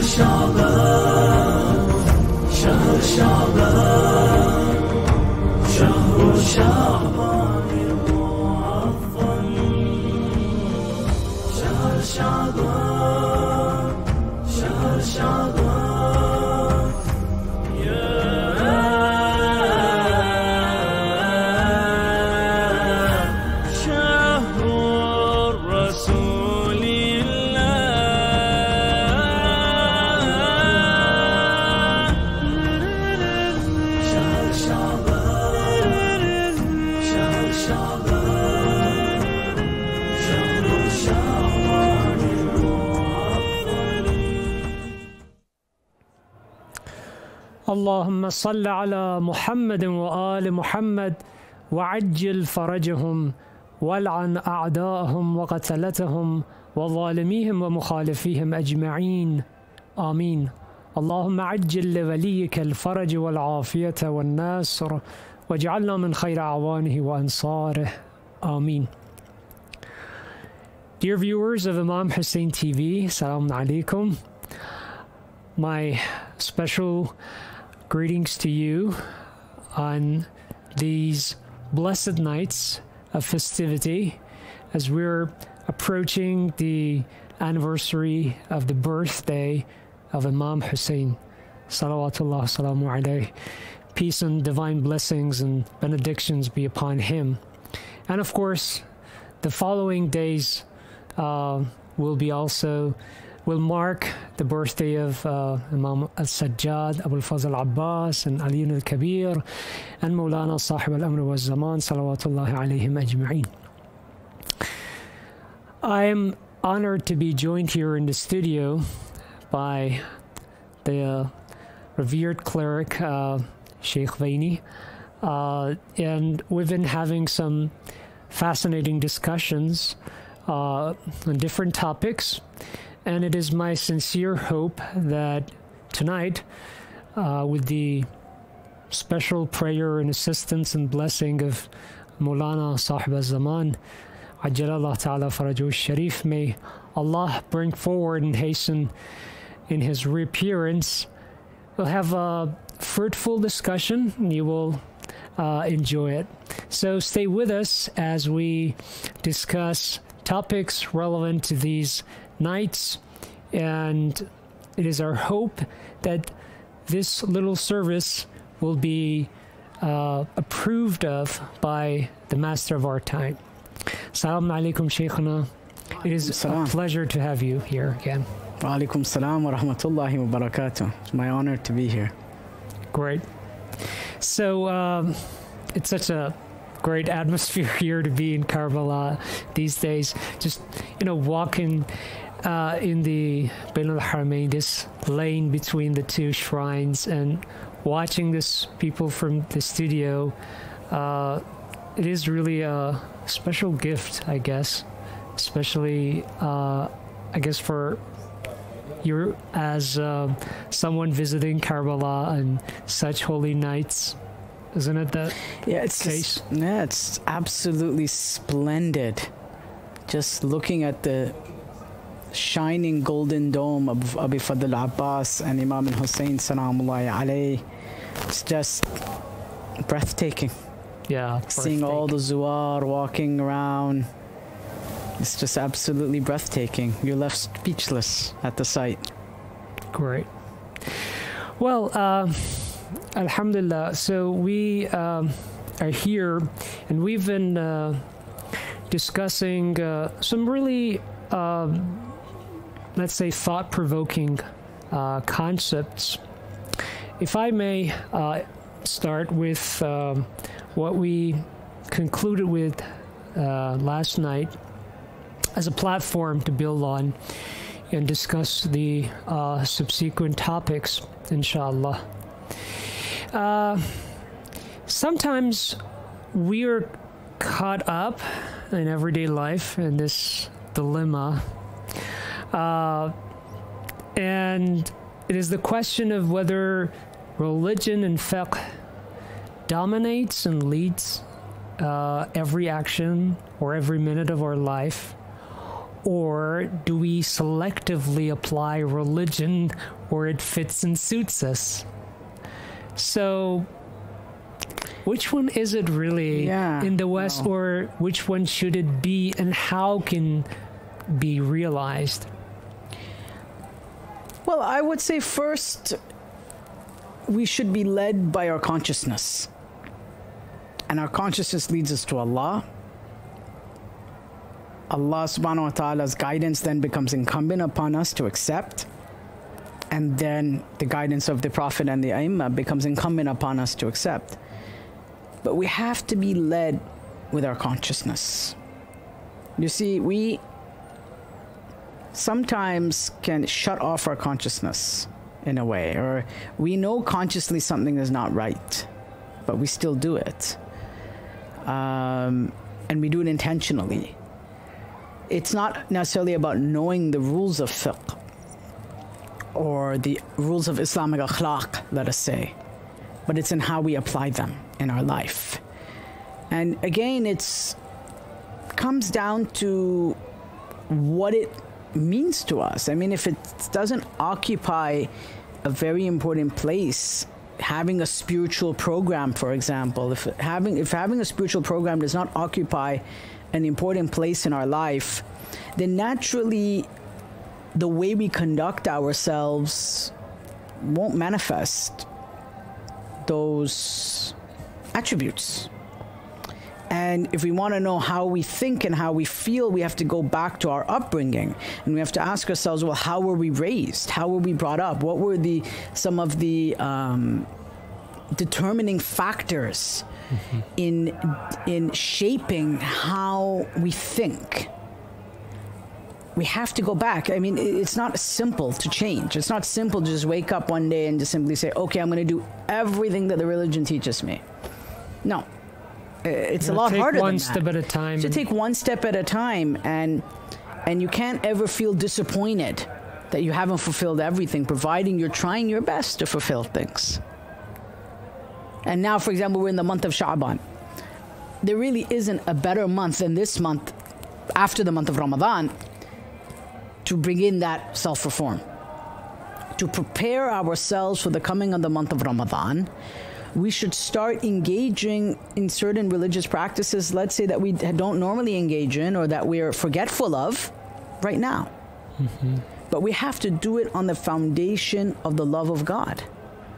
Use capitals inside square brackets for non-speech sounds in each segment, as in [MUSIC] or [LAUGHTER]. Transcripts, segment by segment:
小哥，小小，小小。اللهم صل على محمد وآل محمد وعجل فرجهم والعن أعداءهم وقتلتهم وظالميهم ومخالفيهم أجمعين. آمين. اللهم عجل لوليك الفرج والعافية والنصر واجعلنا من خير أعوانه وأنصاره. آمين. Dear viewers of Imam Hussein TV, Salam Alaikum. My special greetings to you on these blessed nights of festivity as we're approaching the anniversary of the birthday of Imam Hussein. Salawatullah salamu alayhi. Peace and divine blessings and benedictions be upon him. And of course, the following days uh, will be also will mark the birthday of uh, Imam al-Sajjad, Abu al-Fazl Abbas, and Ali al-Akbar, and Maulana Sahib al-Amr wa Zaman, salawatullahi alayhim ajma'een. I am honored to be joined here in the studio by the uh, revered cleric, uh, Sheikh Vinay, uh, and we've been having some fascinating discussions uh, on different topics. And it is my sincere hope that tonight, uh, with the special prayer and assistance and blessing of Mulana Sahib al-Zaman, Ajjalallah Ta'ala Farajuh Sharif, may Allah bring forward and hasten in his reappearance. We'll have a fruitful discussion and you will uh, enjoy it. So stay with us as we discuss topics relevant to these nights, and it is our hope that this little service will be uh, approved of by the master of our time. Salam alaikum, Shaykhana. It is a pleasure to have you here again. Wa alaikum salam wa rahmatullahi wa barakatuh. It's my honor to be here. Great. So um, it's such a great atmosphere [LAUGHS] here to be in Karbala these days. Just you know, walking uh, in the Bain al Haramain, this lane between the two shrines, and watching this people from the studio. Uh, it is really a special gift, I guess, especially uh, I guess for you as um, someone visiting Karbala and such holy nights, isn't it? That Yeah, it's Case. just- yeah, it's absolutely splendid. Just looking at the shining golden dome of Abi Fadl Abbas and Imam al Hussein Salamullahi alayhi. It's just breathtaking. yeah, Seeing all the Zuar walking around. It's just absolutely breathtaking. You're left speechless at the sight. Great. Well, um, Alhamdulillah. So we um, are here, and we've been uh, discussing uh, some really, um, let's say, thought-provoking uh, concepts. If I may uh, start with um, what we concluded with uh, last night as a platform to build on and discuss the uh, subsequent topics, inshallah. Uh, sometimes we're caught up in everyday life in this dilemma. Uh, and it is the question of whether religion and fiqh dominates and leads uh, every action or every minute of our life, or do we selectively apply religion where it fits and suits us? So, which one is it really Yeah, in the West, well. or which one should it be, and how can be realized? Well, I would say first, we should be led by our consciousness. And our consciousness leads us to Allah. Allah subhanahu wa ta'ala's guidance then becomes incumbent upon us to accept. And then the guidance of the Prophet and the Aimma becomes incumbent upon us to accept. But we have to be led with our consciousness. You see, we sometimes can shut off our consciousness in a way, or we know consciously something is not right, but we still do it. Um, and we do it intentionally. It's not necessarily about knowing the rules of fiqh or the rules of Islamic akhlaq, let us say, but it's in how we apply them in our life. And again, it's comes down to what it means to us. I mean, if it doesn't occupy a very important place, having a spiritual program, for example, if having if having a spiritual program does not occupy an important place in our life, then naturally the way we conduct ourselves won't manifest those attributes. And if we want to know how we think and how we feel, we have to go back to our upbringing, and we have to ask ourselves, well, how were we raised? How were we brought up? What were the some of the um, determining factors in in shaping how we think? We have to go back. I mean, it's not simple to change. It's not simple to just wake up one day and just simply say, "Okay, I'm going to do everything that the religion teaches me." No, it's a lot take harder one than step that. at a time. To take one step at a time, and and you can't ever feel disappointed that you haven't fulfilled everything, providing you're trying your best to fulfill things. And now, for example, we're in the month of Sha'ban. There really isn't a better month than this month, after the month of Ramadan, to bring in that self reform. To prepare ourselves for the coming of the month of Ramadan, we should start engaging in certain religious practices, let's say that we don't normally engage in or that we're forgetful of right now. But we have to do it on the foundation of the love of God.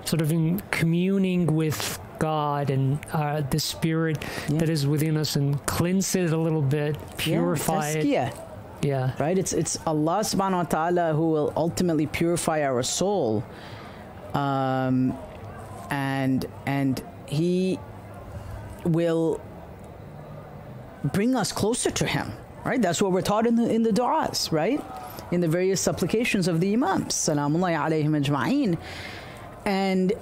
sort of in communing with God and uh, the Spirit Yeah. that is within us and cleanse it a little bit, purify yeah, it. Yeah. right? It's it's Allah subhanahu wa ta'ala who will ultimately purify our soul. Um, and and he will bring us closer to him, right? That's what we're taught in the in the du'as, right? In the various supplications of the imams, salamullahi alayhim ajma'een. And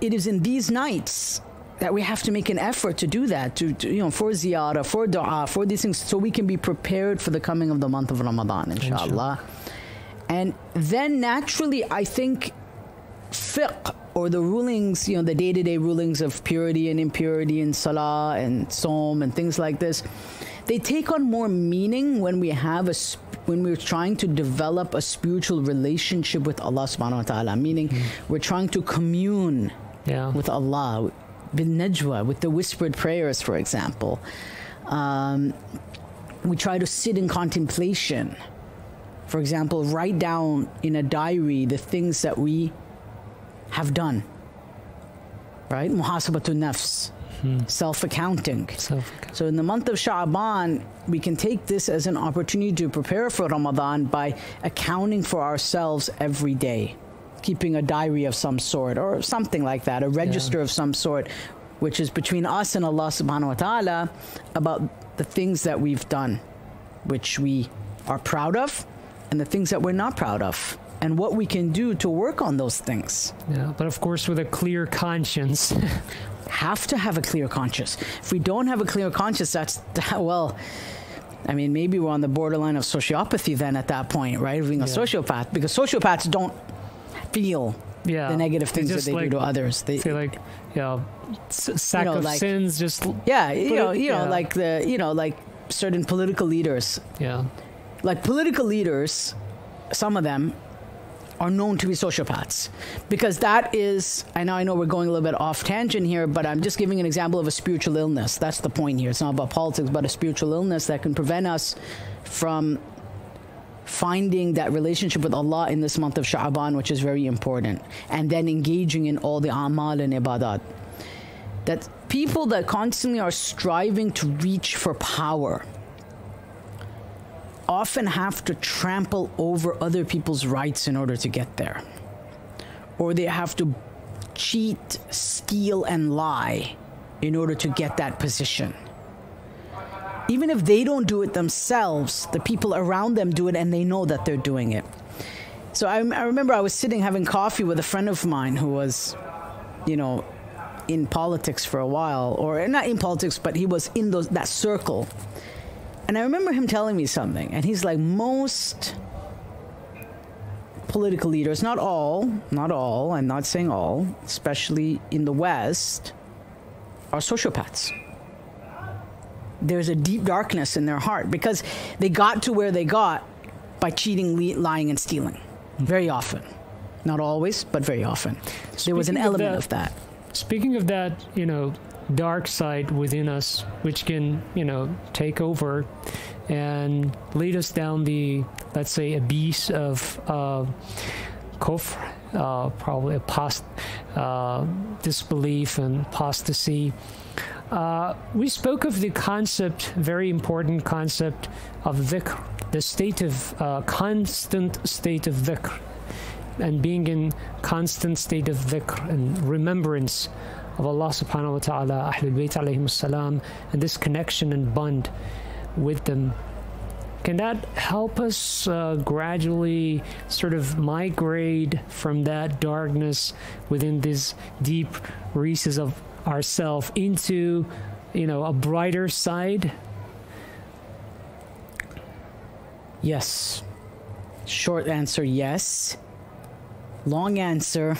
it is in these nights that we have to make an effort to do that, to, to you know, for ziyarah, for dua, for these things, so we can be prepared for the coming of the month of Ramadan, inshallah. And then naturally, I think fiqh or the rulings, you know, the day-to-day rulings of purity and impurity and salah and som and things like this, they take on more meaning when we have a when we're trying to develop a spiritual relationship with Allah subhanahu wa ta'ala, meaning we're trying to commune Yeah. with Allah, with najwa, with the whispered prayers, for example. Um, we try to sit in contemplation. For example, write down in a diary the things that we have done. Right? Muhasabatun nafs, hmm. self accounting. So, So in the month of Sha'ban, we can take this as an opportunity to prepare for Ramadan by accounting for ourselves every day, keeping a diary of some sort or something like that, a register of some sort, which is between us and Allah subhanahu wa ta'ala about the things that we've done, which we are proud of, and the things that we're not proud of, and what we can do to work on those things yeah. But of course, with a clear conscience. [LAUGHS] have to have a clear conscience. If we don't have a clear conscience, that's [LAUGHS] well. I mean, maybe we're on the borderline of sociopathy then at that point, right? Being a sociopath, because sociopaths don't feel yeah. the negative things that they like, do to others. They, Say like, yeah, sack know, of like- sins. Just yeah, you know, you know, yeah. like the, you know, like certain political leaders yeah, like political leaders, some of them are known to be sociopaths. Because that is I know I know we're going a little bit off tangent here but I'm just giving an example of a spiritual illness. That's the point here. It's not about politics but a spiritual illness that can prevent us from finding that relationship with Allah in this month of Sha'ban which is very important and then engaging in all the amal and ibadat. That people that constantly are striving to reach for power often have to trample over other people's rights in order to get there. Or they have to cheat, steal, and lie in order to get that position. Even if they don't do it themselves, the people around them do it and they know that they're doing it. So I, I remember I was sitting having coffee with a friend of mine who was, you know, in politics for a while, or not in politics, but he was in those, that circle and I remember him telling me something, and he's like, most political leaders, not all, not all, I'm not saying all, especially in the West, are sociopaths. There's a deep darkness in their heart because they got to where they got by cheating, lying, and stealing. Very often. Not always, but very often. Speaking there was an element of that, of that. Speaking of that, you know, dark side within us, which can, you know, take over and lead us down the, let's say, abyss of uh, kufr, uh, probably apost- uh, disbelief and apostasy. Uh, we spoke of the concept, very important concept of dhikr, the state of uh, constant state of dhikr, and being in constant state of dhikr and remembrance of Allah subhanahu wa ta'ala, Ahlul Bayt alayhim salam, and this connection and bond with them. Can that help us uh, gradually sort of migrate from that darkness within these deep recesses of ourself into, you know, a brighter side? Yes. Short answer, yes. Long answer,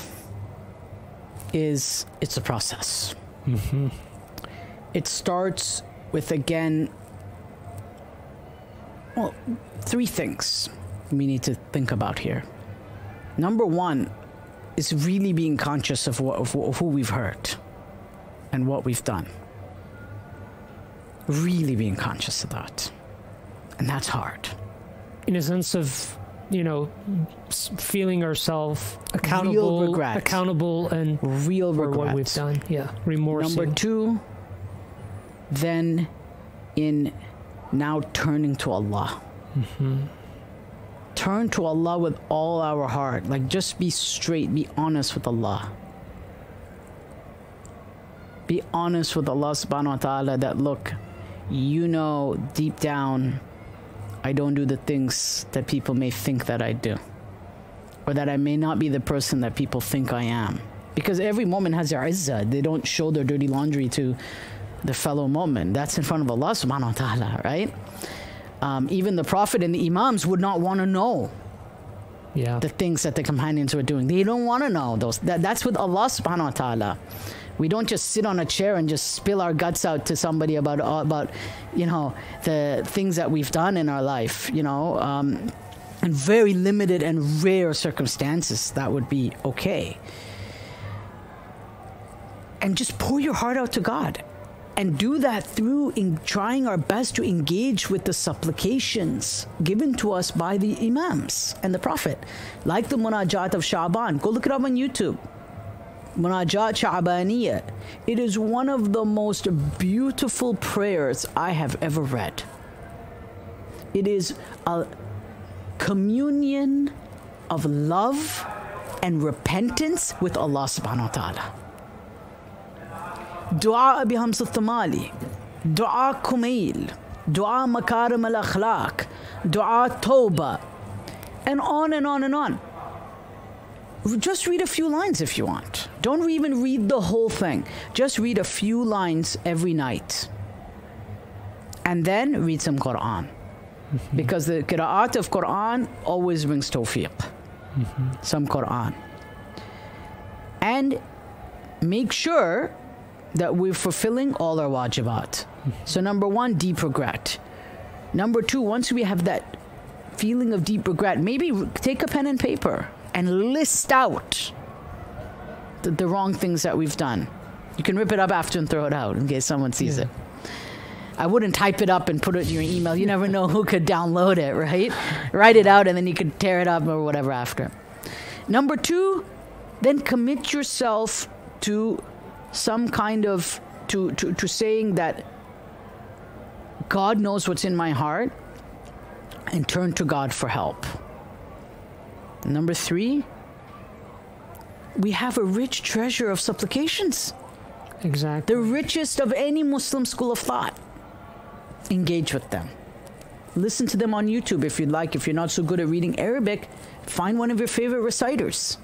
is it's a process. Mm-hmm. It starts with, again, well, three things we need to think about here. Number one is really being conscious of, what, of, of who we've hurt and what we've done. Really being conscious of that. And that's hard. In a sense of you know, feeling ourselves accountable, accountable, and real for regret. what we've done. Yeah, remorse. Number two, then in now turning to Allah. Mm-hmm. Turn to Allah with all our heart. Like, just be straight, be honest with Allah. Be honest with Allah subhanahu wa ta'ala that, look, you know deep down I don't do the things that people may think that I do, or that I may not be the person that people think I am. Because every moment has their izzah. They don't show their dirty laundry to the fellow mu'min. That's in front of Allah subhanahu wa ta'ala, right? Um, even the Prophet and the Imams would not want to know yeah. the things that the companions were doing. They don't want to know those. That, that's with Allah subhanahu wa ta'ala. We don't just sit on a chair and just spill our guts out to somebody about about you know the things that we've done in our life. You know, um, in very limited and rare circumstances, that would be okay. And just pour your heart out to God and do that through in trying our best to engage with the supplications given to us by the imams and the prophet like the munajat of Sha'ban go look it up on YouTube Munajat Sha'baniyah. It is one of the most beautiful prayers I have ever read. It is a communion of love and repentance with Allah subhanahu wa ta'ala. Dua Abi Hamza Thamali, Dua Kumail, Dua Makarim al Akhlaq, Dua Tawbah, and on and on and on just read a few lines if you want. Don't even read the whole thing. Just read a few lines every night. And then read some Quran. Mm-hmm. Because the qira'at of Quran always brings tawfiq. Mm-hmm. Some Quran. And make sure that we're fulfilling all our wajibat. Mm-hmm. So, number one, deep regret. Number two, once we have that feeling of deep regret, maybe take a pen and paper and list out the, the wrong things that we've done. You can rip it up after and throw it out in case someone sees Yeah. it. I wouldn't type it up and put it in your email. You never know who could download it, right? Write it out and then you could tear it up or whatever after. Number two, then commit yourself to some kind of to, to, to saying that God knows what's in my heart and turn to God for help. Number three, we have a rich treasure of supplications, Exactly. the richest of any Muslim school of thought. Engage with them. Listen to them on YouTube if you'd like. If you're not so good at reading Arabic, find one of your favorite reciters.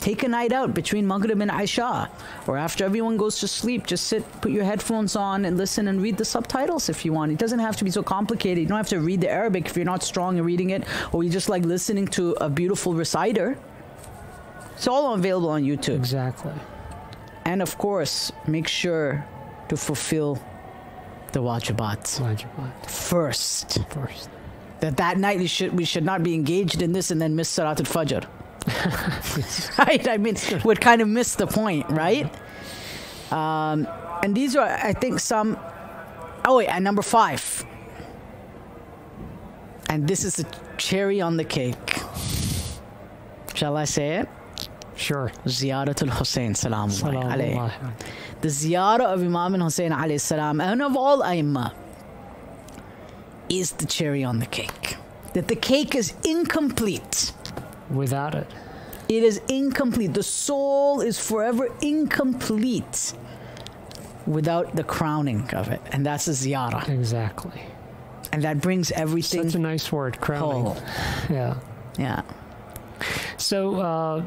Take a night out between Maghrib and Isha, or after everyone goes to sleep, just sit, put your headphones on, and listen and read the subtitles if you want. It doesn't have to be so complicated. You don't have to read the Arabic if you're not strong in reading it, or you just like listening to a beautiful reciter. It's all available on YouTube. Exactly. And of course, make sure to fulfill the wajibat Wajibat first. first. That that night we should we should not be engaged in this and then miss Salat al-Fajr. [LAUGHS] right? I mean, would kind of miss the point, right? Um, and these are, I think, some. Oh wait, and number five. And this is the cherry on the cake. Shall I say it? Sure. Ziyaratul Hussein, Salaam alayhi. the ziyarah of Imam Hussein alayhi salam and of all Aimma is the cherry on the cake. That the cake is incomplete. Without it. It is incomplete. The soul is forever incomplete without the crowning of it. And that's a ziyarah. Exactly. And that brings everything Such a nice word, crowning. whole. Yeah. Yeah. So uh,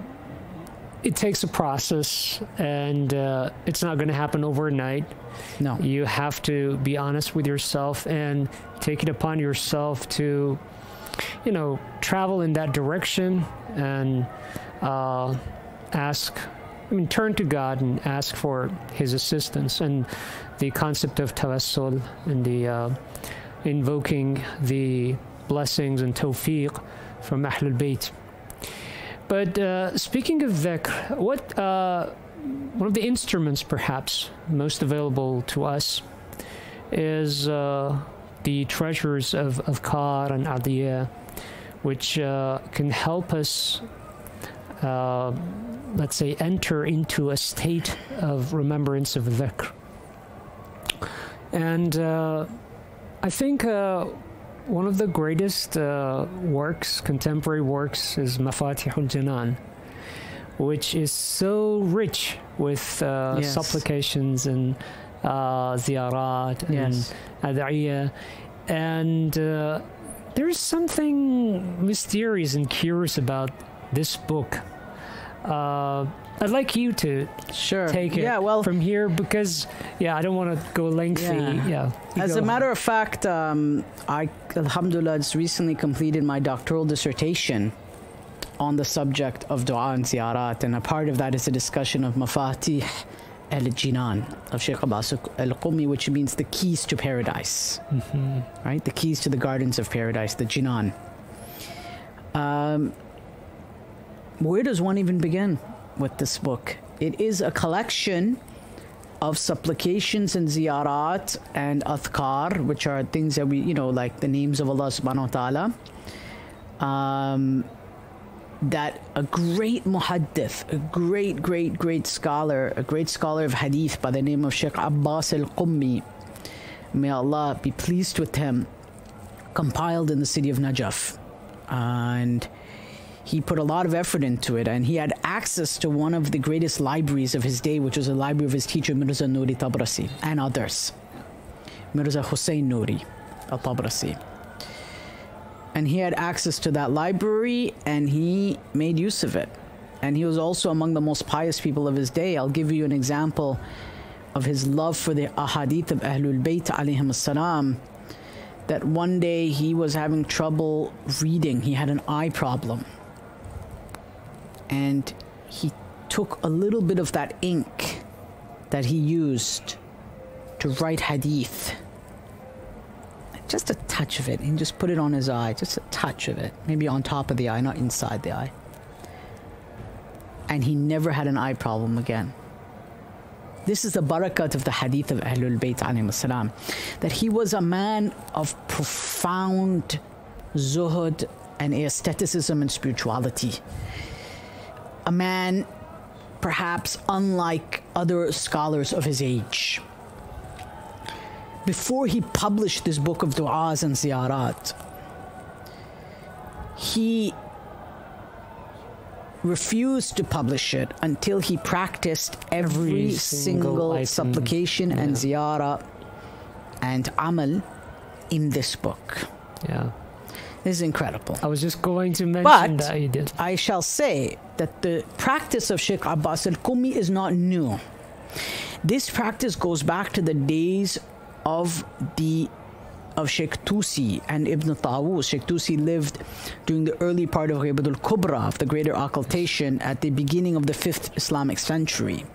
it takes a process, and uh, it's not going to happen overnight. No. You have to be honest with yourself and take it upon yourself to, you know, travel in that direction and uh, ask. I mean, turn to God and ask for His assistance. And the concept of tawassul and the uh, invoking the blessings and tawfiq from Ahlul Bayt. But uh, speaking of dhikr, what uh, one of the instruments perhaps most available to us is uh, the treasures of, of Qar and Adiyah, which uh, can help us, uh, let's say, enter into a state of remembrance of dhikr. And uh, I think uh, one of the greatest uh, works, contemporary works, is Mafatihul Janan, which is so rich with uh, Yes. supplications and uh, ziyarat Yes. and ad'iyah. And uh, there's something mysterious and curious about this book. Uh, I'd like you to Sure. take it Yeah, well, from here because, yeah, I don't want to go lengthy. Yeah. Yeah. As a matter of fact, um, I, Alhamdulillah, just recently completed my doctoral dissertation on the subject of dua and ziyarat, and a part of that is a discussion of Mafatih al Jinan of Sheikh Abbas al Qumi, which means the keys to paradise, Mhm. right? The keys to the gardens of paradise, the Jinan. Um, where does one even begin with this book? It is a collection of supplications and ziyarat and athkar, which are things that we, you know, like the names of Allah subhanahu wa ta'ala. Um, that a great muhaddith, a great, great, great scholar, a great scholar of hadith by the name of Sheikh Abbas al Qummi, may Allah be pleased with him, compiled in the city of Najaf. And he put a lot of effort into it and he had access to one of the greatest libraries of his day which was a library of his teacher Mirza Nuri Tabarsi and others Mirza Hussein Nuri al-Tabarsi and he had access to that library and he made use of it. And he was also among the most pious people of his day. I'll give you an example of his love for the ahadith of Ahlul Bayt alayhim that one day he was having trouble reading. He had an eye problem. And he took a little bit of that ink that he used to write hadith just a touch of it. He just put it on his eye, just a touch of it, maybe on top of the eye, not inside the eye. And he never had an eye problem again. This is the barakat of the hadith of Ahlul Bayt salam, that he was a man of profound zuhud and asceticism and spirituality. A man perhaps unlike other scholars of his age. Before he published this book of du'as and ziyarat, he refused to publish it until he practiced every, Every single, single supplication and ziyarah and amal in this book. Yeah. This is incredible. I was just going to mention But that you did. I shall say that the practice of Sheikh Abbas al Qumi is not new. This practice goes back to the days of the of Sheikh Tusi and Ibn Tawus. Sheikh Tusi lived during the early part of Ghaybat al-Kubra, of the greater occultation, at the beginning of the 5th Islamic century.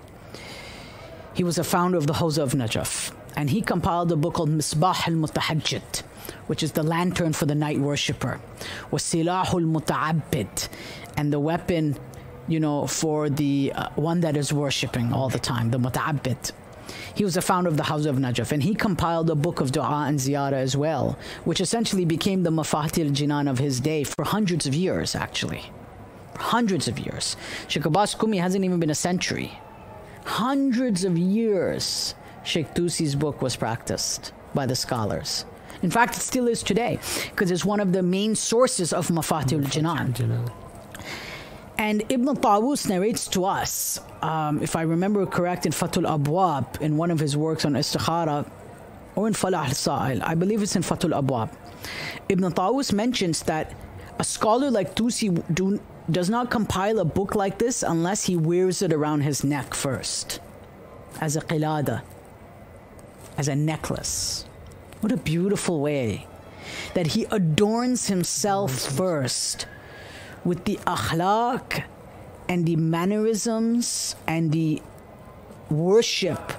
He was a founder of the Hawza of Najaf, and he compiled a book called Misbah al-Mutahajjid, which is the lantern for the night worshipper, was Silah al-Muta'abbid, and the weapon, you know, for the uh, one that is worshipping all the time, the Muta'abbid. He was a founder of the Hawza of Najaf, and he compiled a book of dua and ziyarah as well, which essentially became the Mafatih al-Jinan of his day for hundreds of years, actually. Hundreds of years. Sheikh Abbas Qumi hasn't even been a century. Hundreds of years, Sheikh Tusi's book was practiced by the scholars. In fact, it still is today, because it's one of the main sources of Mafatih al-Jinan. And Ibn Tawus narrates to us, um, if I remember correct, in Fathul Abwab, in one of his works on Istikhara, or in Falah al-Sa'il, I believe it's in Fathul Abwab. Ibn Tawus mentions that a scholar like Tusi do, does not compile a book like this unless he wears it around his neck first, as a qilada, as a necklace. What a beautiful way that he adorns himself first with the akhlaq and the mannerisms and the worship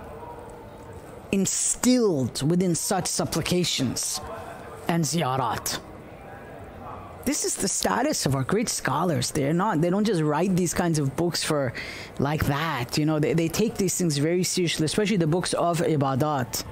instilled within such supplications and ziyarat. This is the status of our great scholars. They're not, they don't just write these kinds of books for like that. You know, they, they take these things very seriously, especially the books of ibadat.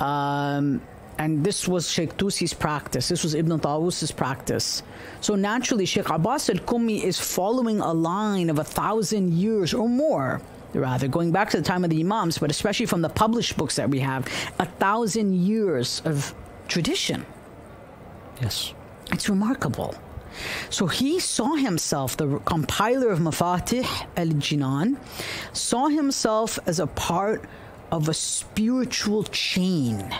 Um, and this was Sheikh Tusi's practice. This was Ibn Tawus's practice. So naturally, Sheikh Abbas al-Qummi is following a line of a thousand years or more, rather, going back to the time of the Imams, but especially from the published books that we have, a thousand years of tradition. Yes. It's remarkable. So he saw himself, the compiler of Mafatih al Jinan, saw himself as a part of a spiritual chain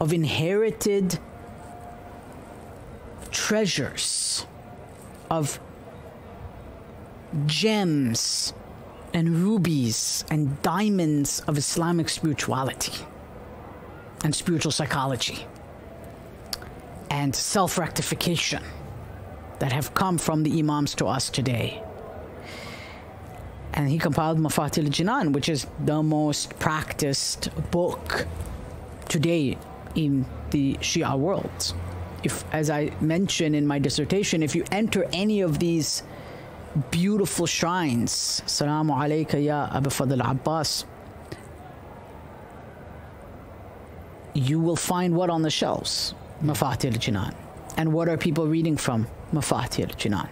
of inherited treasures, of gems and rubies and diamonds of Islamic spirituality and spiritual psychology and self rectification that have come from the Imams to us today. And he compiled Mafatil Jinan, which is the most practiced book today in the Shia world. If, as I mentioned in my dissertation, if you enter any of these beautiful shrines, Salamu alayka ya Abu Fadl Abbas, you will find what on the shelves? Mafatih al-Jinan. And what are people reading from? Mafatih al-Jinan.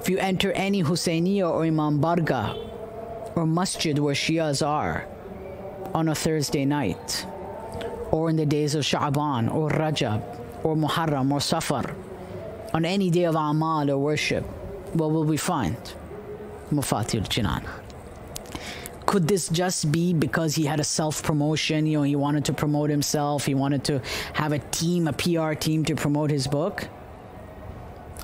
If you enter any Husseiniya or Imam Barga or masjid where Shias are on a Thursday night or in the days of Sha'ban or Rajab or Muharram or Safar on any day of Amal or worship, what will we find? Mafatih al-Jinan could this just be because he had a self promotion? You know, he wanted to promote himself, he wanted to have a team, a PR team to promote his book?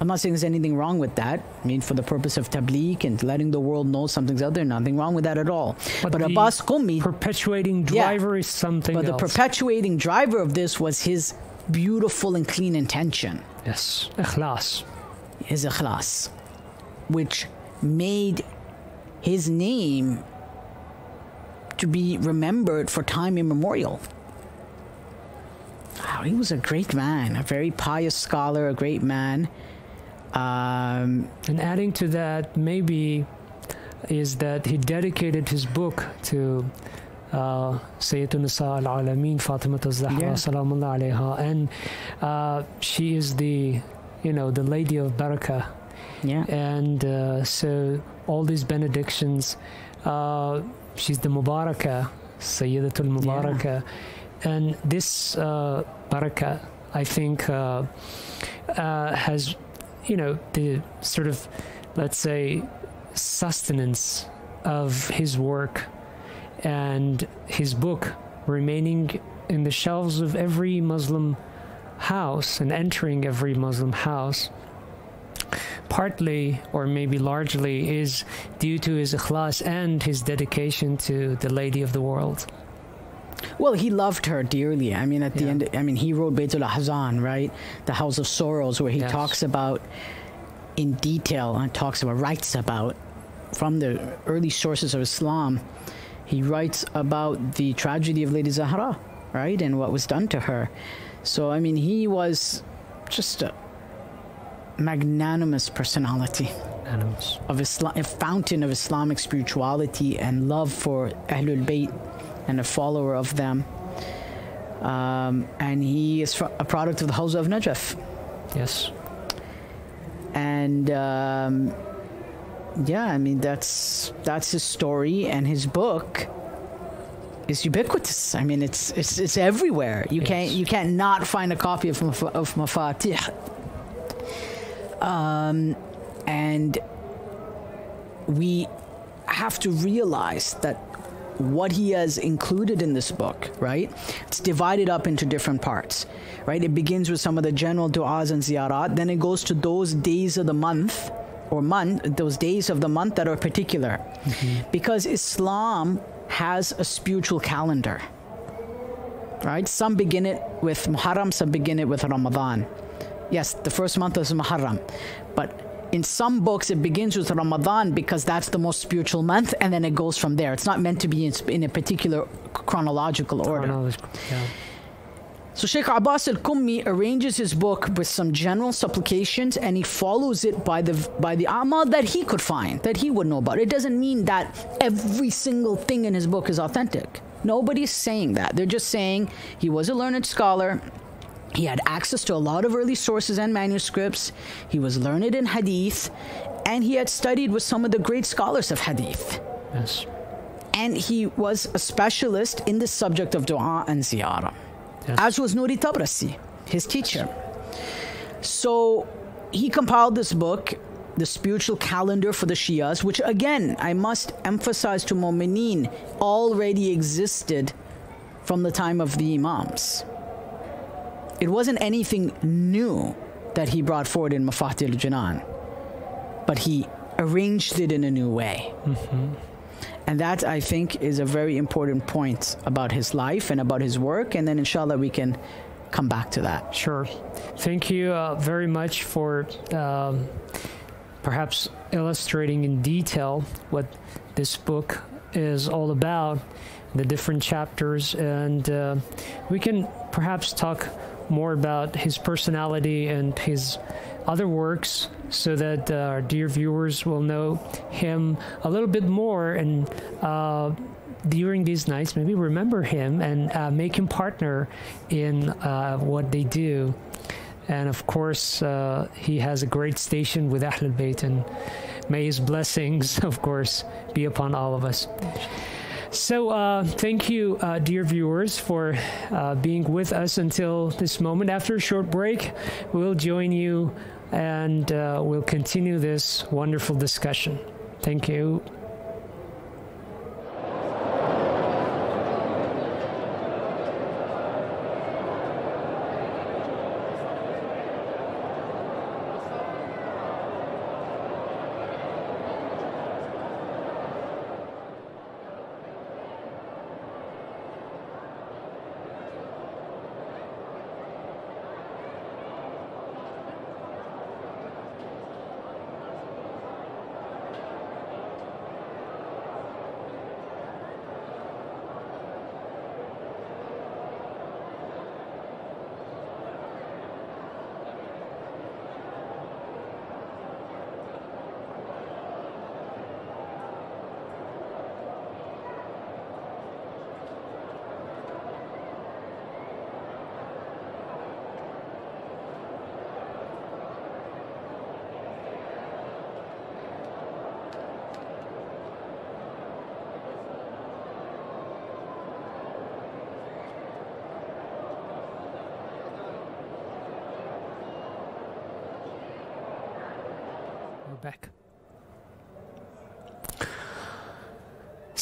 I'm not saying there's anything wrong with that. I mean, for the purpose of tabligh and letting the world know something's out there, nothing wrong with that at all. But, the Abbas Qummi, perpetuating Yeah. driver is something but the perpetuating driver of this was his beautiful and clean intention. yes. Ikhlas. his ikhlas, which made his name to be remembered for time immemorial. Wow, he was a great man, a very pious scholar, a great man. Um, And adding to that, maybe is that he dedicated his book to uh, Sayyidun Nisa al Alameen, Fatima al-Zahra, Yeah. salamullah alayha. And uh, she is the, you know, the lady of barakah. yeah, And uh, so all these benedictions, uh, she's the Mubarakah, Sayyidatul Mubarakah. And this uh, barakah, I think, uh, uh, has, you know, the sort of, let's say, sustenance of his work and his book remaining in the shelves of every Muslim house and entering every Muslim house partly or maybe largely is due to his ikhlas and his dedication to the lady of the world Well, he loved her dearly. I mean, at the Yeah. end, I mean, he wrote Beitul Ahzan, right? The House of Sorrows, where he Yes. talks about in detail and talks about, writes about from the early sources of Islam. He writes about the tragedy of Lady Zahra, right? And what was done to her. So, I mean, he was just a magnanimous personality animals of Islam, a fountain of Islamic spirituality and love for Ahlul Bayt and a follower of them. Um, and he is fr- a product of the Hawza of Najaf. yes And um, yeah, I mean that's that's his story, and his book is ubiquitous. I mean, it's it's it's everywhere. You can't you can't not find a copy of Maf- of Mafatih. Um, and we have to realize that what he has included in this book, right? It's divided up into different parts, right? It begins with some of the general du'as and ziyarat, then it goes to those days of the month or month, those days of the month that are particular. Mm-hmm. Because Islam has a spiritual calendar, right? Some begin it with Muharram, some begin it with Ramadan. Yes, the first month is Muharram, but in some books it begins with Ramadan because that's the most spiritual month, and then it goes from there. It's not meant to be in, in a particular chronological order. Chronological, yeah. So Sheikh Abbas al-Qummi arranges his book with some general supplications and he follows it by the by the amal that he could find, that he would know about. It doesn't mean that every single thing in his book is authentic. Nobody's saying that. They're just saying he was a learned scholar. He had access to a lot of early sources and manuscripts. He was learned in hadith and he had studied with some of the great scholars of hadith. yes And he was a specialist in the subject of dua and ziyarah Yes. as was Nuri Tabarsi, his teacher. So he compiled this book, The Spiritual Calendar for the Shias, which again, I must emphasize to Mu'mineen, already existed from the time of the Imams. It wasn't anything new that he brought forward in Mafatih al-Janan, but he arranged it in a new way. And that, I think, is a very important point about his life and about his work. And then, inshallah, we can come back to that. Sure. Thank you uh, very much for um, perhaps illustrating in detail what this book is all about, the different chapters, and uh, we can perhaps talk more about his personality and his other works so that uh, our dear viewers will know him a little bit more and uh, during these nights maybe remember him and uh, make him partner in uh, what they do. And of course uh, he has a great station with Ahlul Bayt and may his blessings [LAUGHS] of course be upon all of us so, uh, thank you, uh, dear viewers, for uh, being with us until this moment. After a short break, we'll join you and uh, we'll continue this wonderful discussion. Thank you.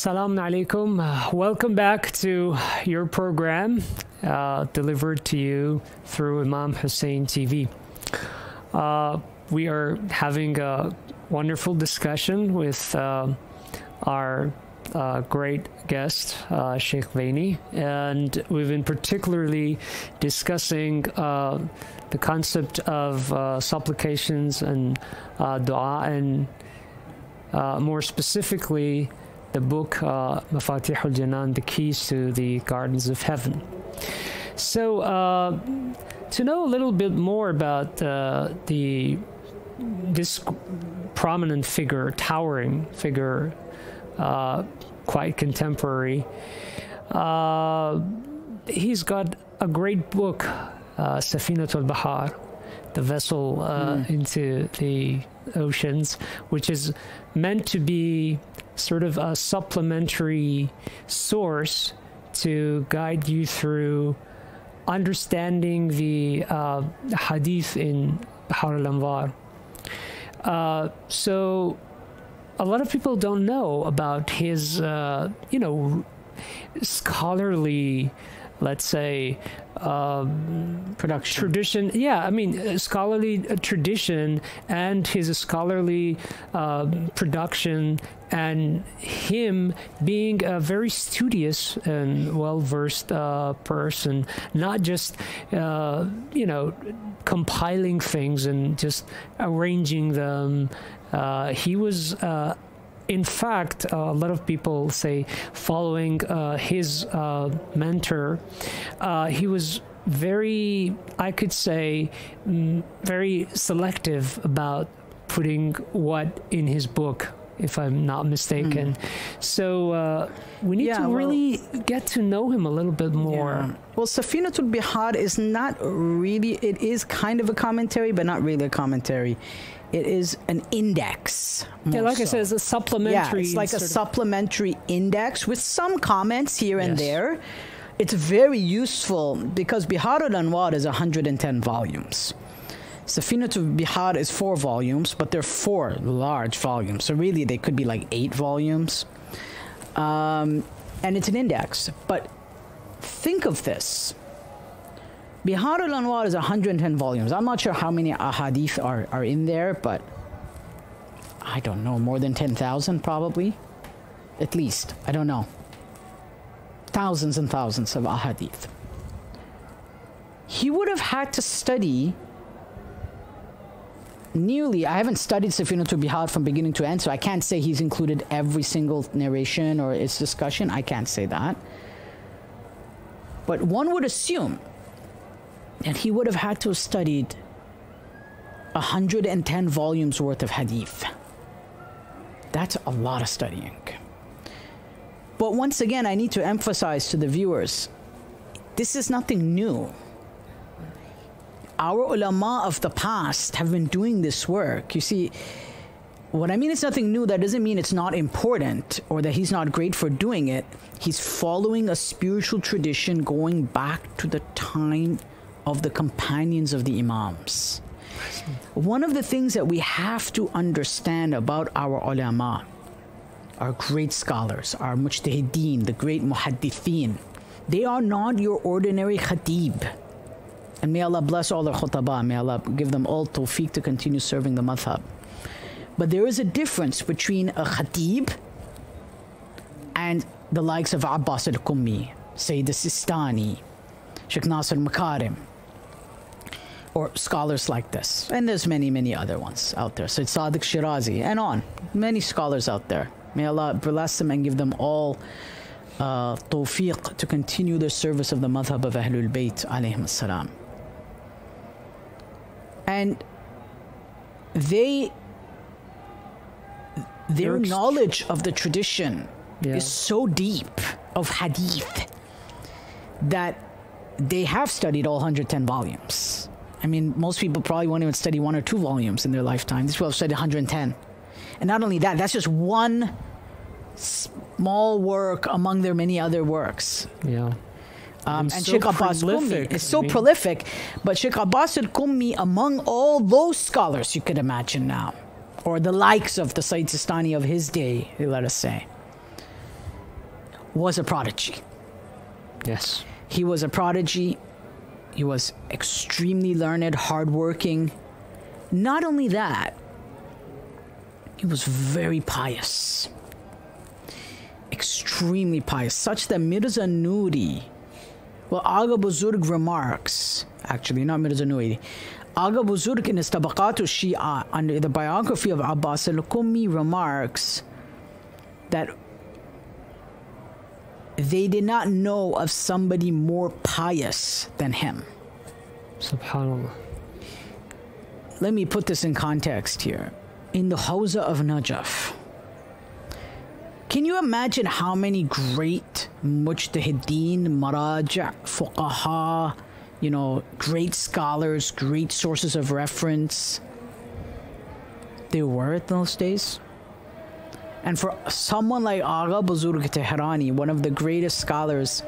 Salam alaikum. Welcome back to your program uh, delivered to you through Imam Hussein TV. Uh, we are having a wonderful discussion with uh, our uh, great guest, uh, Sheikh Vinay, and we've been particularly discussing uh, the concept of supplications and dua, and more specifically, the book uh, Mafatih al Jinan, The Keys to the Gardens of Heaven. So, uh, to know a little bit more about uh, the this prominent figure, towering figure, uh, quite contemporary, uh, he's got a great book, uh, Safinat al Bihar, the vessel uh, into the oceans, which is meant to be sort of a supplementary source to guide you through understanding the uh, hadith in Bihar al Anwar. Uh, so, a lot of people don't know about his, uh, you know, scholarly, let's say, um, Production. tradition. Yeah, I mean, uh, scholarly uh, tradition and his scholarly uh, production, and him being a very studious and well versed uh, person, not just, uh, you know, compiling things and just arranging them. Uh, he was. In fact, uh, a lot of people say following uh, his uh, mentor, uh, he was very, I could say, mm, very selective about putting what in his book, if I'm not mistaken. So uh, we need Yeah, to well- really get to know him a little bit more. Yeah. Well, Safinatul Bihar is not really, it is kind of a commentary, but not really a commentary. It is an index. Yeah, like I said, it's a supplementary. Yeah, it's like a supplementary index with some comments here and Yes. there. It's very useful because Bihar Anwar is 110 volumes. Safinatul Bihar is four volumes, but they're four large volumes. So really, they could be like eight volumes. Um, and it's an index. But think of this. Bihar Anwar is 110 volumes. I'm not sure how many ahadith are, are in there, but I don't know, more than 10,000 probably. At least. I don't know. Thousands and thousands of ahadith. He would have had to study nearly, I haven't studied Safinatul Bihar from beginning to end, so I can't say he's included every single narration or its discussion. I can't say that. But one would assume that he would have had to have studied 110 volumes worth of hadith. That's a lot of studying. But once again, I need to emphasize to the viewers this is nothing new. Our ulama of the past have been doing this work. You see, what I mean is nothing new, that doesn't mean it's not important or that he's not great for doing it. He's following a spiritual tradition going back to the time of the companions of the Imams. One of the things that we have to understand about our ulama, our great scholars, our mujtahideen, the great muhaddithin, they are not your ordinary khatib. And may Allah bless all their khutaba, may Allah give them all tawfiq to continue serving the madhab. But there is a difference between a khatib and the likes of Abbas al-Qummi, Sayyid al-Sistani, Sheikh Nasir Makarim, or scholars like this. And there's many, many other ones out there. Sayyid Sadiq Shirazi, and on. Many scholars out there. May Allah bless them and give them all uh, tawfiq to continue their service of the madhab of Ahlul Bayt alayhim salam. And they their knowledge of the tradition Yeah. is so deep of hadith that they have studied all 110 volumes. I mean, most people probably won't even study one or two volumes in their lifetime. These people have studied 110. And not only that, that's just one small work among their many other works. yeah. Um, And so Sheikh Abbas prolific, is I so mean- prolific, but Sheikh Abbas al Qummi, among all those scholars you could imagine now, or the likes of the Sayyid Sistani of his day, let us say, was a prodigy. Yes. He was a prodigy. He was extremely learned, hardworking. Not only that, he was very pious. Extremely pious, such that Mirza Nuri, well, Aga Buzurg remarks, actually, not Mirza Nuri, Aga Buzurg in his Tabaqat Shia, under the biography of Abbas al Qummi, remarks that they did not know of somebody more pious than him. Subhanallah. Let me put this in context here. In the Hawza of Najaf, can you imagine how many great mujtahideen, maraja, fuqaha, you know, great scholars, great sources of reference there were in those days? And for someone like Agha Buzurg Tehrani, one of the greatest scholars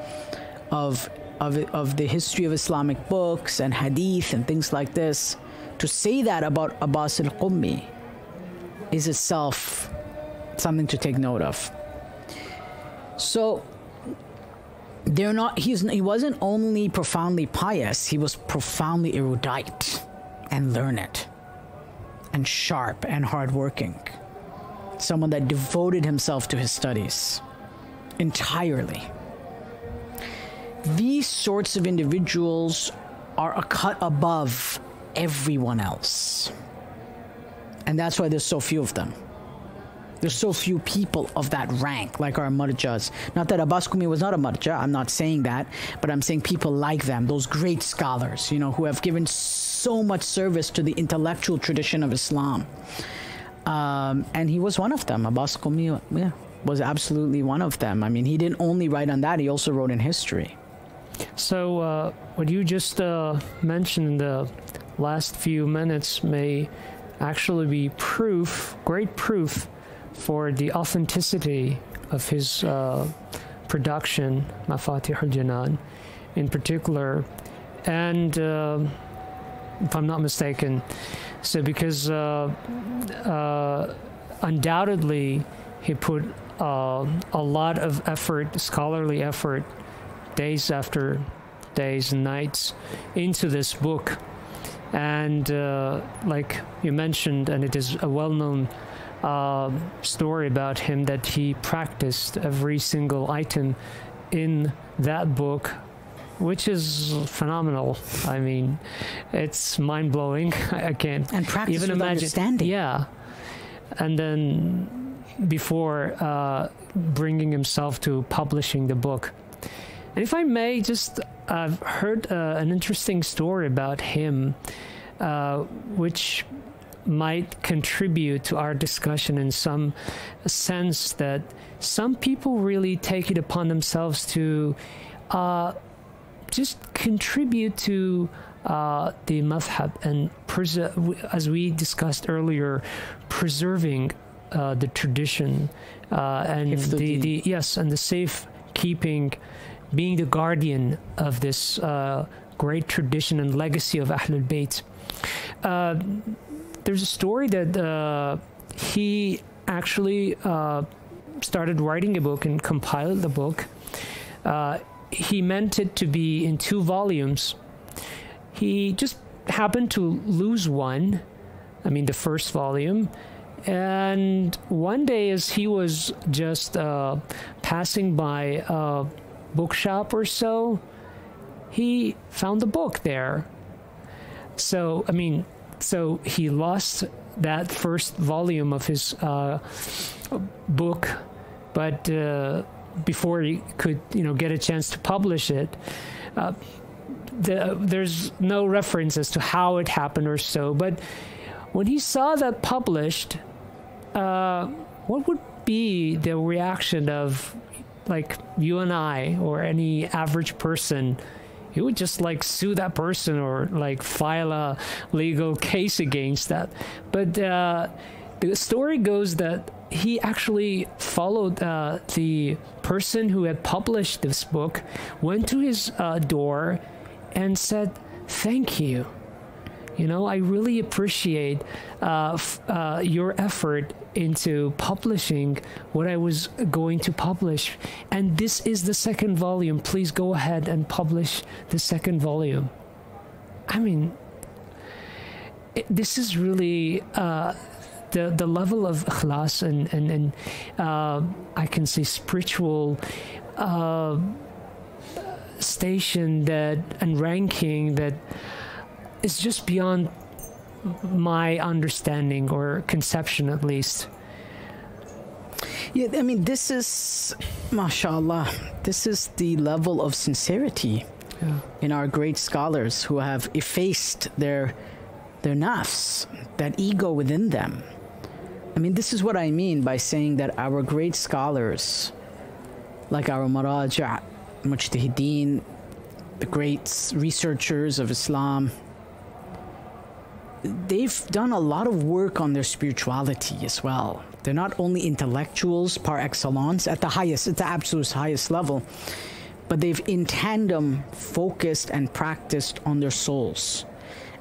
of, of, of the history of Islamic books and hadith and things like this, to say that about Abbas al Qummi is itself something to take note of. So, they're not, he's, he wasn't only profoundly pious, he was profoundly erudite and learned and sharp and hardworking someone that devoted himself to his studies entirely. These sorts of individuals are a cut above everyone else. And that's why there's so few of them. There's so few people of that rank, like our marjas. Not that Abbas Qummi was not a marja, I'm not saying that, but I'm saying people like them, those great scholars, you know, who have given so much service to the intellectual tradition of Islam. Um, and he was one of them. Abbas Qummi, yeah, was absolutely one of them. I mean, he didn't only write on that; he also wrote in history. So, uh, what you just uh, mentioned in the last few minutes may actually be proof, great proof, for the authenticity of his uh, production, Mafatih al Jinan, in particular. And uh, if I'm not mistaken, so because uh, uh, undoubtedly he put uh, a lot of effort, scholarly effort, days after days and nights into this book. And uh, like you mentioned, and it is a well known uh, story about him that he practiced every single item in that book which is phenomenal. I mean, it's mind blowing. [LAUGHS] I can't And practice even imagine. understanding. Yeah, and then before uh, bringing himself to publishing the book. And if I may, just I've heard uh, an interesting story about him, uh, which might contribute to our discussion in some sense that some people really take it upon themselves to uh, just contribute to uh, the madhab and as we discussed earlier, preserving uh, the tradition uh, and Hifdh the, the yes and the safe keeping, being the guardian of this uh, great tradition and legacy of Ahlul Bayt. Uh, there's a story that uh, he actually uh, started writing a book and compiled the book. He meant it to be in two volumes. He just happened to lose one, I mean, the first volume. And one day, as he was just uh, passing by a bookshop or so, he found the book there. So, I mean, so he lost that first volume of his uh, book, but uh, before he could, you know, get a chance to publish it, uh, the, there's no reference as to how it happened or so. But when he saw that published, uh, what would be the reaction of like you and I or any average person? He would just like sue that person or like file a legal case against that. But uh, the story goes that he actually followed uh, the person who had published this book, went to his uh, door, and said, "Thank you." You know, I really appreciate uh, uh, your effort into publishing what I was going to publish. And this is the second volume. Please go ahead and publish the second volume. I mean, it, this is really uh, the the level of ikhlas and and and uh, I can say spiritual uh, station that and ranking that is just beyond my understanding or conception at least. Yeah, I mean, this is, mashallah, this is the level of sincerity Yeah. in our great scholars who have effaced their their nafs, that ego within them. I mean, this is what I mean by saying that our great scholars, like our maraja, mujtahideen, the great researchers of Islam, they've done a lot of work on their spirituality as well. They're not only intellectuals par excellence at the highest, at the absolute highest level, but they've in tandem focused and practiced on their souls.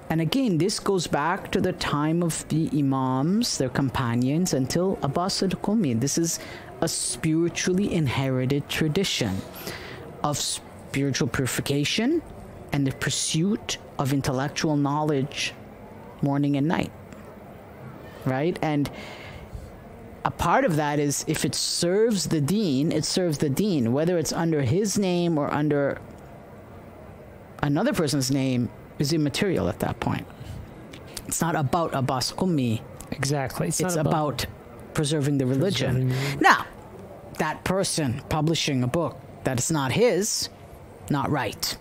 And again, this goes back to the time of the Imams, their companions, until Abbas al Qummi. This is a spiritually inherited tradition of spiritual purification and the pursuit of intellectual knowledge morning and night. Right? And a part of that is if it serves the deen, it serves the deen, whether it's under his name or under another person's name is immaterial at that point. It's not about Abbas Qummi, Exactly. It's, it's not about, preserving the religion. Preserving Now, that person publishing a book that is not his, not right.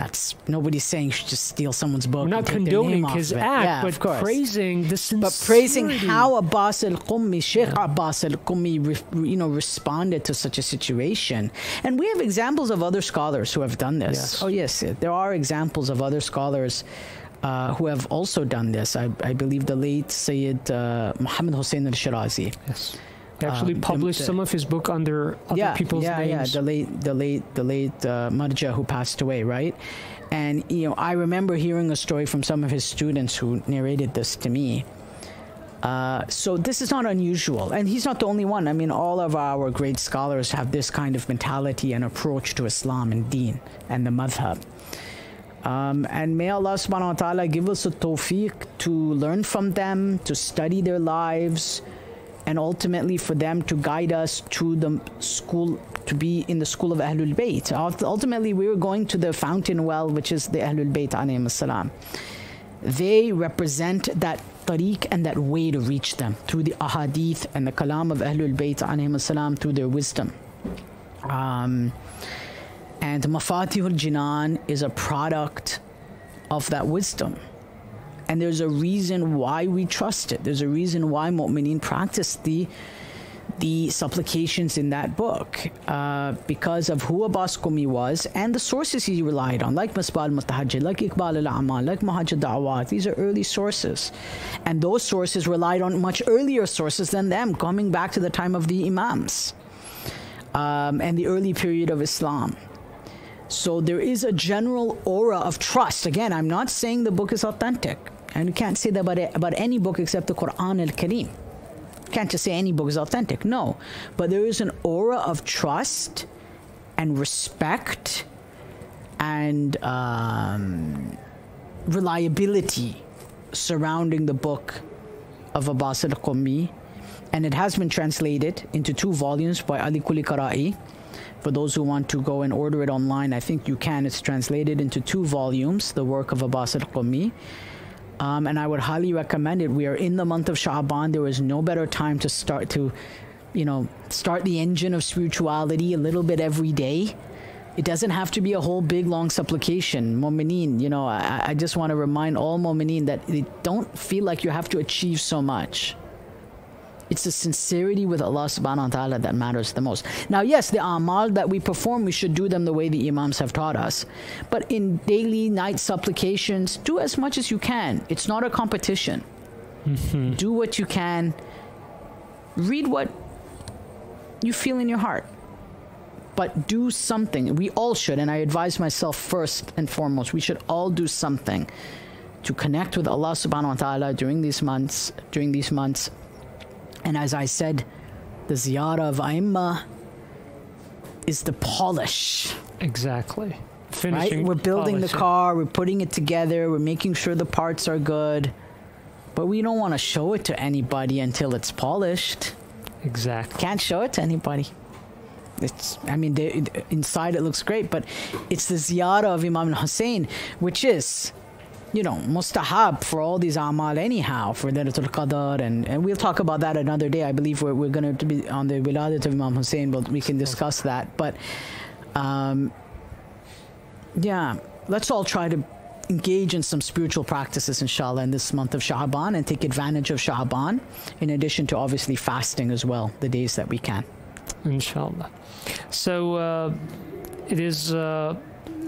That's nobody's saying you should just steal someone's book. We're not and take their condoning his act, Yeah, of but course. praising the sincerity. But praising how Abbas al Qummi, Sheikh Abbas al Qummi, re- you know, responded to such a situation. And we have examples of other scholars who have done this. Yes. Oh, yes, there are examples of other scholars uh, who have also done this. I, I believe the late Sayyid uh, Muhammad Hussein al Shirazi. Yes. Actually Um, published the- some of his book under other yeah, people's yeah, names. yeah. The late, the late, the late uh, Marja who passed away, right? And you know, I remember hearing a story from some of his students who narrated this to me. Uh, so this is not unusual, and he's not the only one. I mean, all of our great scholars have this kind of mentality and approach to Islam and Deen and the madhab. Um, and may Allah subhanahu wa ta'ala give us a tawfiq to learn from them, to study their lives, and ultimately for them to guide us to the school, to be in the school of Ahlul Bayt. Ultimately, we are going to the fountain well, which is the Ahlul Bayt salam. They represent that tariq and that way to reach them through the ahadith and the kalam of Ahlul Bayt alayhim salam through their wisdom. Um, and Mafatihul Jinan is a product of that wisdom. And there's a reason why we trust it. There's a reason why Mu'mineen practice the the supplications in that book uh, because of who Abbas Qummi was and the sources he relied on, like Misbah al-Mutahajjid, like Iqbal al-A'mal, like Muhaj ad-Da'awat. These are early sources. And those sources relied on much earlier sources than them, coming back to the time of the Imams um, and the early period of Islam. So there is a general aura of trust. Again, I'm not saying the book is authentic. And you can't say that about, about any book except the Quran al Kareem. Can't just say any book is authentic. No. But there is an aura of trust and respect and um, reliability surrounding the book of Abbas al Qummi. And it has been translated into two volumes by Ali Quli Qarai. For those who want to go and order it online, I think you can. It's translated into two volumes, the work of Abbas al Qummi. Um, and I would highly recommend it. We are in the month of Sha'ban. There is no better time to start to, you know, start the engine of spirituality a little bit every day. It doesn't have to be a whole big long supplication. Mu'mineen, you know, I, I just want to remind all Mu'mineen that they don't feel like you have to achieve so much. It's the sincerity with Allah subhanahu wa ta'ala that matters the most. Now, yes, the amal that we perform, we should do them the way the Imams have taught us. But in daily night supplications, do as much as you can. It's not a competition. Mm-hmm. Do what you can. Read what you feel in your heart. But do something. We all should, and I advise myself first and foremost, we should all do something to connect with Allah subhanahu wa ta'ala during these months, during these months. And as I said, the ziyarah of Aimma is the polish. Exactly. Right? We're building the car, we're putting it together, we're making sure the parts are good. But we don't want to show it to anybody until it's polished. Exactly. Can't show it to anybody. It's, I mean, they, inside it looks great, but it's the ziyarah of Imam Hussein, which is, you know, mustahab for all these amal anyhow, for Laylatul Qadr, and, and we'll talk about that another day. I believe we're, we're going to be on the wiladat of Imam Hussein, but we can discuss that. But, um, yeah, let's all try to engage in some spiritual practices, inshallah, in this month of Sha'ban and take advantage of Sha'ban, in addition to obviously fasting as well, the days that we can. Inshallah. So uh, it is uh,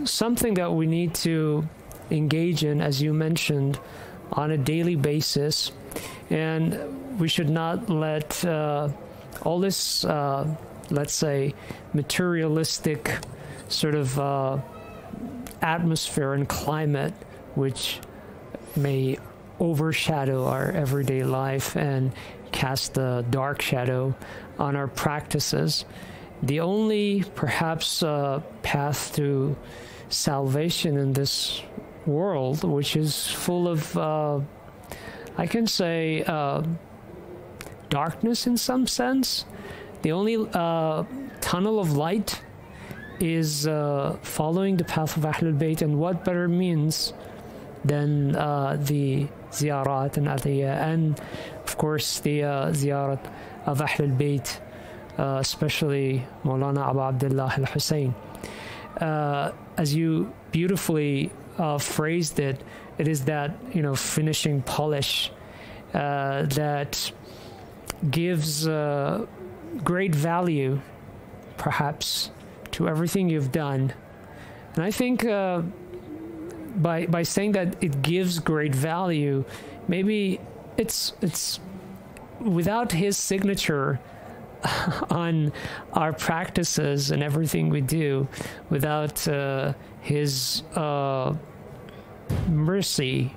something that we need to engage in, as you mentioned, on a daily basis. And we should not let uh, all this, uh, let's say, materialistic sort of uh, atmosphere and climate, which may overshadow our everyday life and cast a dark shadow on our practices. The only, perhaps, uh, path to salvation in this world, which is full of, uh, I can say, uh, darkness in some sense. The only uh, tunnel of light is uh, following the path of Ahlul Bayt, and what better means than uh, the ziyarat and adiyah, and of course the uh, ziyarat of Ahlul Bayt, especially Maulana Abu Abdullah al Hussein. As you beautifully uh, phrased it, it is that you know finishing polish uh, that gives uh, great value, perhaps, to everything you've done. And I think uh, by by saying that it gives great value, maybe it's it's without his signature [LAUGHS] on our practices and everything we do, without uh, his uh, mercy,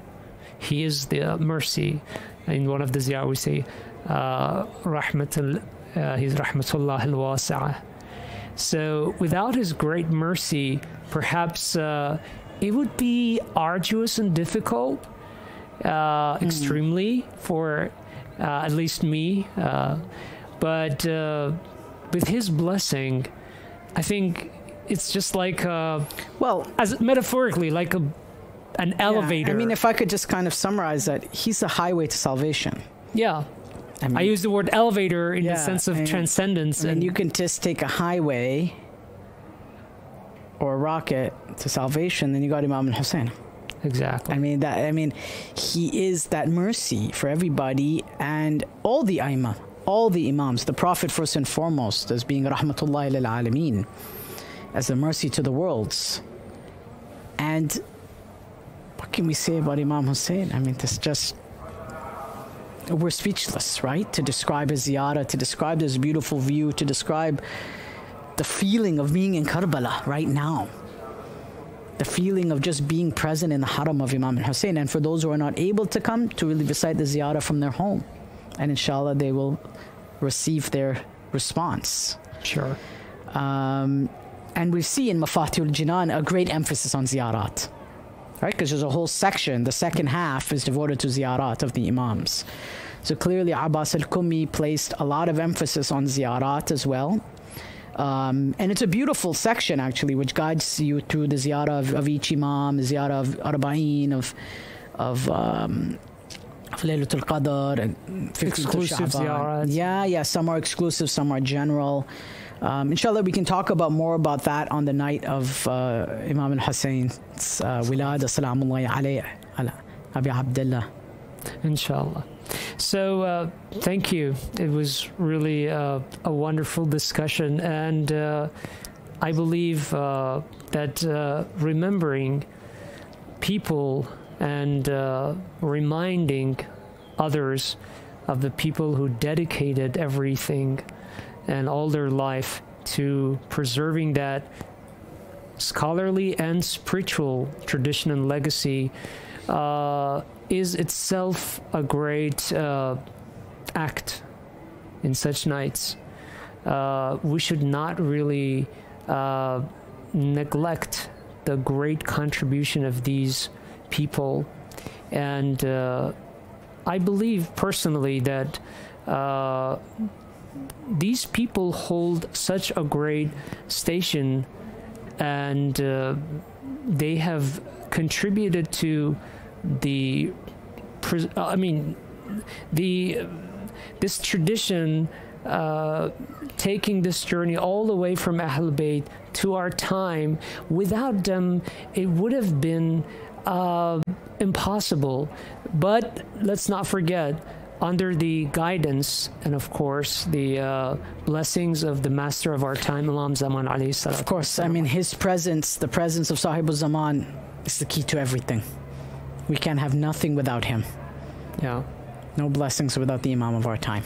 he is the mercy. In one of the ziyar we say, uh, rahmatul, uh, he's rahmatullah al-wasi'ah. So without his great mercy, perhaps uh, it would be arduous and difficult, uh, extremely for uh, at least me. Uh, but uh, with his blessing, I think it's just like, uh, Well, as metaphorically, like a an elevator. I mean, if I could just kind of summarize that, he's the highway to salvation. yeah. I mean, I use the word elevator in Yeah, the sense of and- transcendence, I mean, and you can just take a highway or a rocket to salvation, then you got Imam Hussein. exactly. I mean that. I mean, he is that mercy for everybody and all the imam, all the imams. The Prophet first and foremost as being rahmatullah lil alameen, as a mercy to the worlds. And what can we say about Imam Hussein? I mean, this just we're speechless, right? To describe his ziyarah, to describe this beautiful view, to describe the feeling of being in Karbala right now the feeling of just being present in the haram of Imam Hussein. And for those who are not able to come, to really recite the ziyarah from their home. And inshallah, they will receive their response. sure. Um, and we see in Mafatihul Jinan a great emphasis on ziyarat. Right? Because there's a whole section, the second half is devoted to ziyarat of the Imams. So clearly, Abbas al Qummi placed a lot of emphasis on ziyarat as well. Um, and it's a beautiful section actually, which guides you through the ziyarah of, of each imam, the ziyarah of Arba'in, of of um, of Laylatul Qadr and 15th of Exclusive Sha'ban. Yeah, yeah. Some are exclusive, some are general. Um, inshallah, we can talk about more about that on the night of uh, Imam al Hussein's uh, wilada. Salamullahi alayhi Abdullah. Inshallah. So, uh, thank you. It was really uh, a wonderful discussion, and uh, I believe uh, that uh, remembering people and reminding others of the people who dedicated everything and all their life to preserving that scholarly and spiritual tradition and legacy uh, is itself a great uh, act in such nights. Uh, we should not really uh, neglect the great contribution of these people. And uh, I believe personally that uh, these people hold such a great station and uh, they have contributed to the i mean the this tradition uh, taking this journey all the way from Ahl Bayt to our time without them it would have been uh, impossible. But let's not forget under the guidance and of course the uh, blessings of the master of our time Imam Zaman alayhi salam. Of course, I mean, his presence, the presence of Sahibul Zaman, is the key to everything. We can't have nothing without him. yeah No blessings without the Imam of our time.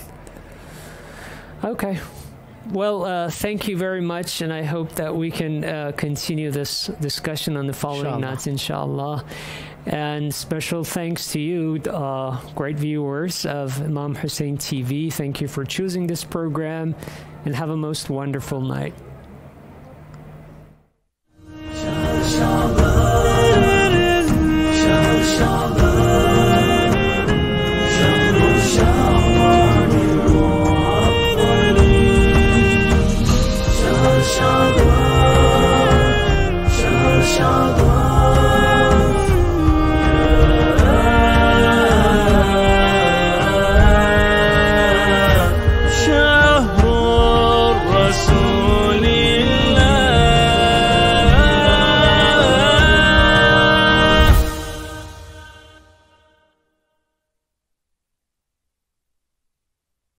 Okay. Well, uh, thank you very much, and I hope that we can uh, continue this discussion on the following Inshallah. nights, inshallah. And special thanks to you, uh, great viewers of Imam Hussein TV. Thank you for choosing this program and have a most wonderful night. Shabbat.